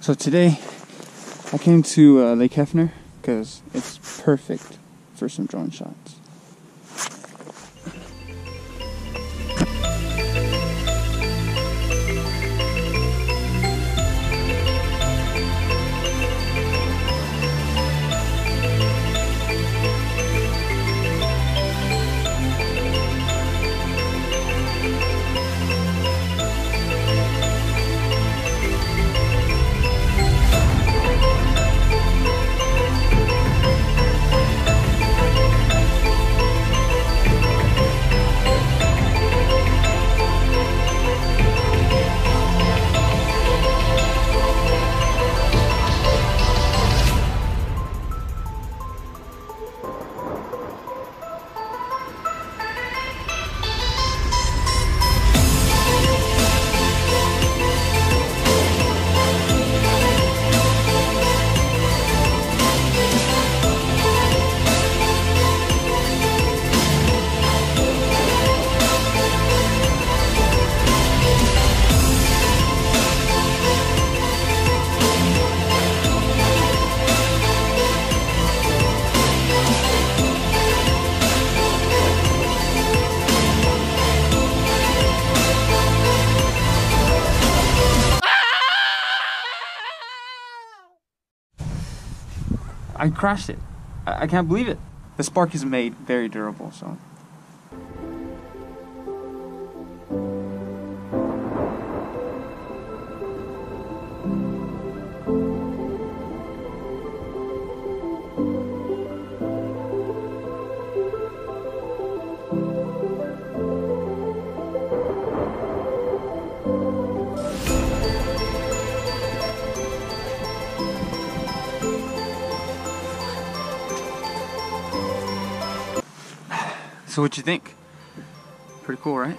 So today I came to uh, Lake Hefner because it's perfect for some drone shots. I crashed it. I, I can't believe it. The spark is made very durable, so. So what'd you think? Pretty cool, right?